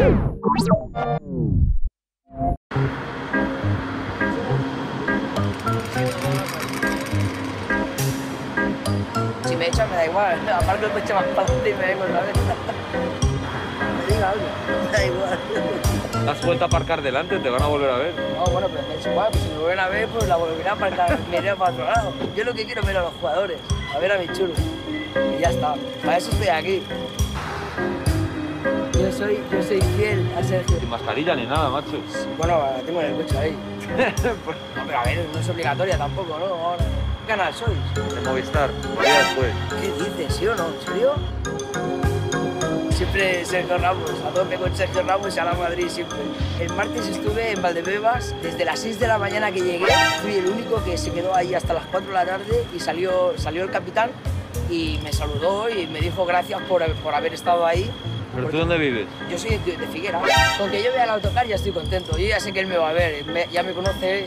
Si me echan me da igual, aparte me echa más adelante y me vengo otra vez. Me diga algo, me da igual. ¿Has vuelto a aparcar delante? ¿Te van a volver a ver? No, bueno, pero me da igual, pues si me vuelven a ver, pues la volveré a aparcar, me iré para otro lado. Yo lo que quiero es ver a los jugadores, a ver a mi chulo. Y ya está, para eso estoy aquí. Yo soy, yo soy fiel a Sergio. Sin mascarilla ni nada, macho. Bueno, la tengo en el coche ahí. No, pero a ver, no es obligatoria tampoco, ¿no? Ahora, ¿Qué canal sois? De Movistar. Ya después. ¿Qué dices, sí o no? ¿En serio? Siempre Sergio Ramos, a tope con Sergio Ramos y a la Madrid siempre. El martes estuve en Valdebebas, desde las 6 de la mañana que llegué, fui el único que se quedó ahí hasta las 4 de la tarde y salió, salió el capitán y me saludó y me dijo gracias por, por haber estado ahí. ¿Pero tú dónde vives? Yo soy de, de Figuera. Con que yo vea el autocar ya estoy contento. Yo ya sé que él me va a ver, me- ya me conoce.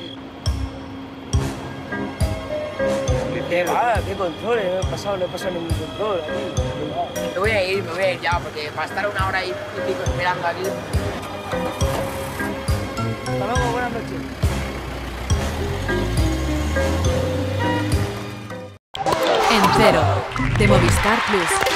¿Qué va? ¿Qué control? No he pasado, no he pasado ningún control aquí. Me voy a ir, me voy a ir ya, porque para estar una hora y pico esperando aquí. Hasta luego, buenas noches. En cero, de Movistar Plus.